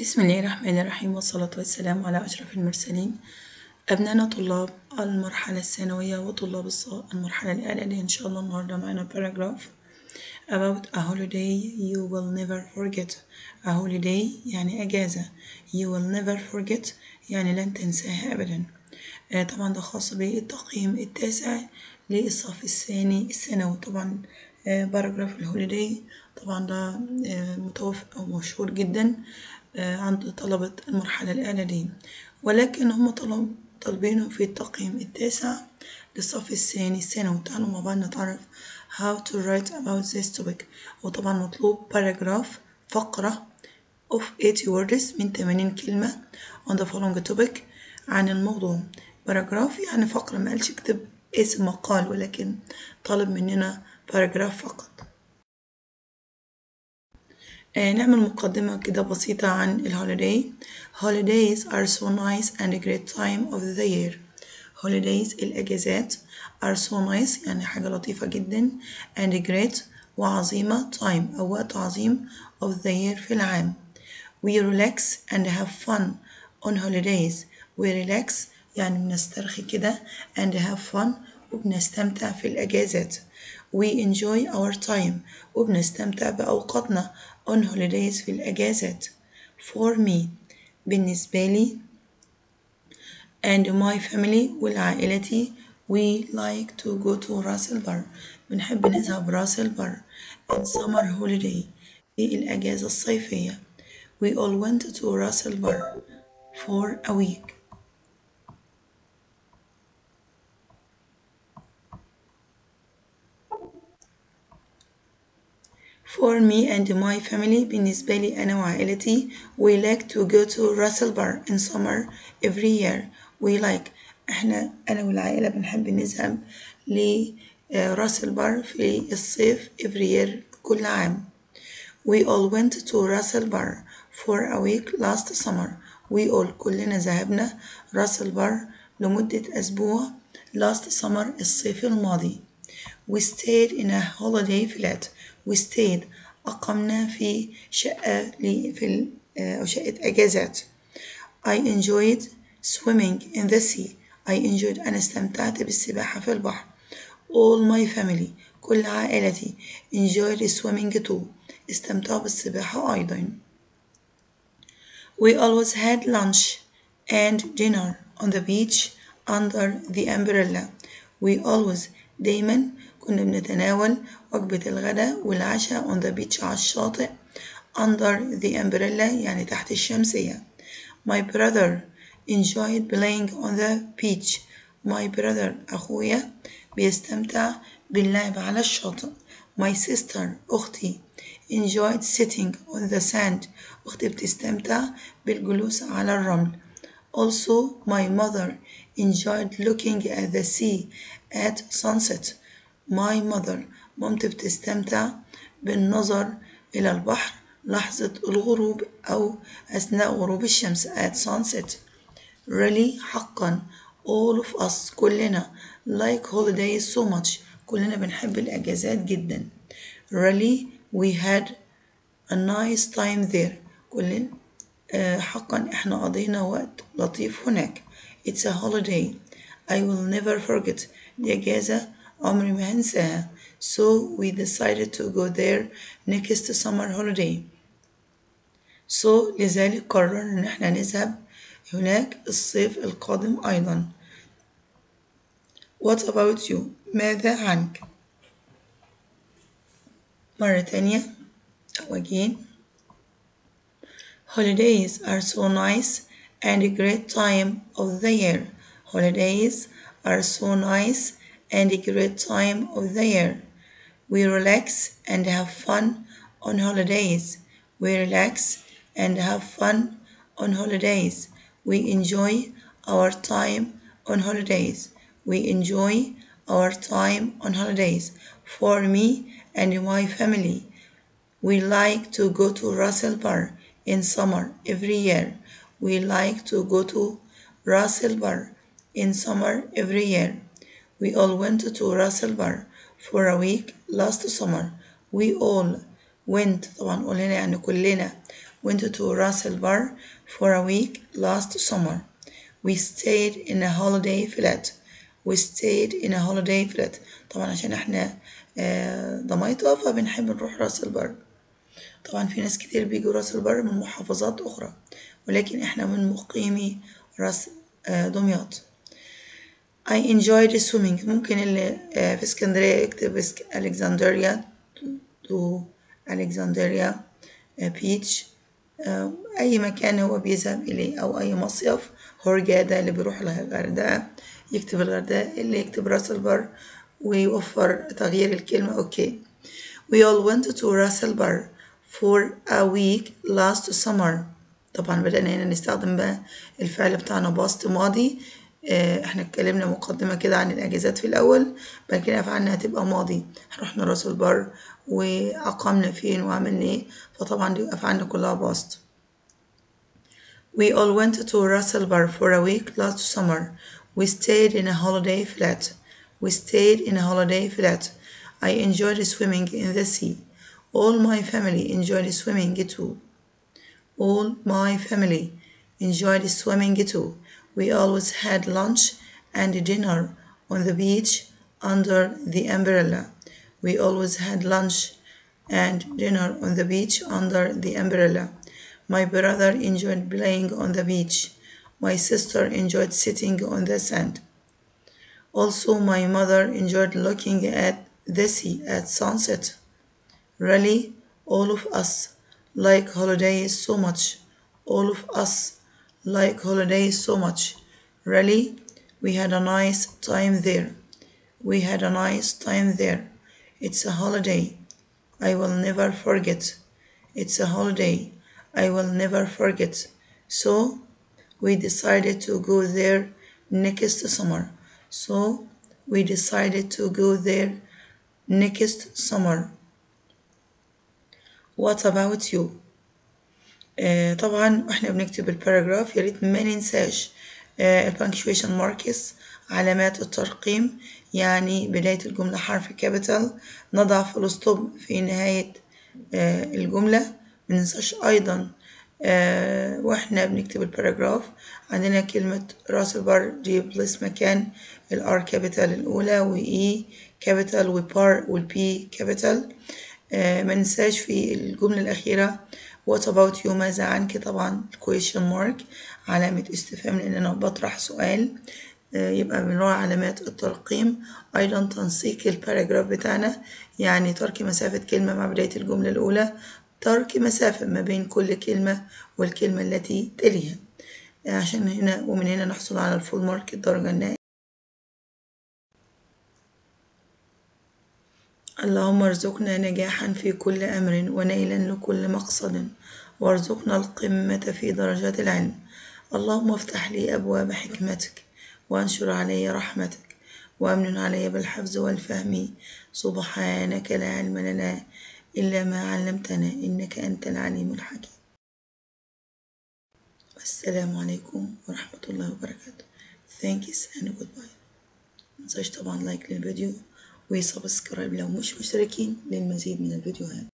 بسم الله الرحمن الرحيم والصلاة والسلام على أشرف المرسلين أبنائنا طلاب المرحلة الثانوية وطلاب المرحلة الإعدادية إن شاء الله النهاردة معنا paragraph about a holiday you will never forget. A holiday يعني أجازة you will never forget يعني لن تنساها أبدا آه، طبعا ده خاص بالتقييم التاسع للصف الثاني الثانوي طبعا باراجراف الهوليداي طبعا ده متوفر أو مشهور جدا عند طلبة المرحلة الإعدادية. ولكن هم طلب طالبينه في التقييم التاسع للصف الثاني الثانوي. تعالوا مع بعض نتعرف how to write about this topic. وطبعا مطلوب paragraph فقرة of 80 words من 80 كلمة on the following topic عن الموضوع. باراجراف يعني فقرة ما قالش اكتب اسم مقال ولكن طالب مننا باراجراف فقط. آه، نعمل مقدمة كده بسيطة عن الهوليداي holidays are so nice and a great time of the year holidays الأجازات are so nice يعني حاجة لطيفة جدا and great وعظيمة time أو وقت عظيم of the year في العام we relax and have fun on holidays we relax يعني بنسترخي كده and have fun وبنستمتع في الأجازات. We enjoy our time. وبنستمتع بأوقاتنا on holidays في الأجازات. For me. بالنسبة لي. And my family والعائلتي. We like to go to راس البر بنحب نذهب راس البر in summer holiday. في الأجازة الصيفية. We all went to راس البر for a week. For me and my family بالنسبة لي أنا وعائلتي we like to go to راس البر in summer every year. We like أحنا أنا والعائلة بنحب نذهب لراس البر في الصيف every year كل عام. We all went to راس البر for a week last summer. We all كلنا ذهبنا راس البر لمدة أسبوع last summer الصيف الماضي. we stayed in a holiday flat we stayed أقمنا في شقة لي في ال- آه، أو شقة أجازات I enjoyed swimming in the sea I enjoyed أنا استمتعت بالسباحة في البحر all my family كل عائلتي enjoyed swimming too استمتعوا بالسباحة أيضا We always had lunch and dinner on the beach under the umbrella. We always دايما كنا بنتناول وجبة الغداء والعشاء on the beach على الشاطئ under the umbrella يعني تحت الشمسية. My brother enjoyed playing on the beach. My brother أخويا بيستمتع باللعب على الشاطئ. My sister أختي enjoyed sitting on the sand. أختي بتستمتع بالجلوس على الرمل. Also, my mother enjoyed looking at the sea at sunset. My mother. مامتي بتستمتع بالنظر إلى البحر لحظة الغروب أو أثناء غروب الشمس at sunset. Really حقا. All of us كلنا. Like holidays so much. كلنا بنحب الأجازات جدا. Really we had a nice time there. كلنا آه، حقا إحنا قضينا وقت لطيف هناك. It's a holiday. I will never forget. دي أجازة عمري ما هنساها So we decided to go there next summer holiday So لذلك قررنا إن احنا نذهب هناك الصيف القادم أيضا What about you؟ ماذا عنك؟ مرة تانية أو again Holidays are so nice and a great time of the year. Holidays are so nice and a great time of the year. We relax and have fun on holidays. We relax and have fun on holidays. We enjoy our time on holidays. We enjoy our time on holidays. For me and my family, we like to go to Al Bar in summer every year. We like to go to Al Bar in summer every year. We all went to Al Bar for a week last summer. We all went طبعا قلنا يعني كلنا went to Russell Bar for a week last summer. We stayed in a holiday flat. We stayed in a holiday flat. طبعا عشان إحنا آه، ضميطة فبنحب نروح راس البر. طبعا في ناس كتير بيجوا راس البر من محافظات أخرى ولكن إحنا من مقيمي راس آه، دمياط. I enjoyed swimming. ممكن اللي آه، في اسكندرية يكتب Alexandria to Alexandria beach. آه، أي مكان هو بيذهب إليه أو أي مصيف. هورجادا اللي بيروح الغردقة. يكتب الغردقة اللي يكتب راس البر ويوفر تغيير الكلمة. أوكي. We all went to Russell Bar for a week last summer. طبعا بدأنا هنا نستخدم بقى الفعل بتاعنا past ماضي. إحنا اتكلمنا مقدمة كده عن الأجازات في الأول بعد كده أفعالنا هتبقى ماضي رحنا راس البر وأقمنا فين وعملنا إيه فطبعا دي أفعالنا كلها past We all went to Ras El Bar for a week last summer. We stayed in a holiday flat. We stayed in a holiday flat. I enjoyed swimming in the sea. All my family enjoyed swimming too. All my family enjoyed swimming too. We always had lunch and dinner on the beach under the umbrella. We always had lunch and dinner on the beach under the umbrella. My brother enjoyed playing on the beach. My sister enjoyed sitting on the sand. Also, my mother enjoyed looking at the sea at sunset. Really, all of us like holidays so much. All of us like holidays so much. Really, we had a nice time there. We had a nice time there. It's a holiday. I will never forget. It's a holiday. I will never forget. So, we decided to go there next summer. So, we decided to go there next summer. What about you? آه طبعا وإحنا بنكتب ال paragraph يا ريت ما ننساش. آه ال punctuation marks علامات الترقيم يعني بداية الجملة حرف capital نضع full stop في نهاية آه الجملة. مننساش أيضا آه وإحنا بنكتب ال paragraph عندنا كلمة راس البر دي place مكان ال R capital الأولى و E capital وبار وال B capital آه ما ننساش في الجملة الأخيرة what about you ماذا عنك؟ طبعا question mark علامة استفهام لأن أنا بطرح سؤال آه يبقى بنراعي علامات الترقيم. أيضا تنسيق ال paragraph بتاعنا يعني ترك مسافة كلمة مع بداية الجملة الأولى. ترك مسافة ما بين كل كلمة والكلمة التي تليها. آه عشان هنا ومن هنا نحصل على الفول مارك الدرجة النهائية اللهم ارزقنا نجاحا في كل أمر ونيلا لكل مقصد وارزقنا القمة في درجات العلم. اللهم افتح لي أبواب حكمتك وانشر علي رحمتك وأمن علي بالحفظ والفهم. سبحانك لا علم لنا إلا ما علمتنا إنك أنت العليم الحكيم. السلام عليكم ورحمة الله وبركاته. Thanks and goodbye. طبعا like للفيديو. و subscribe لو مش مشتركين للمزيد من الفيديوهات.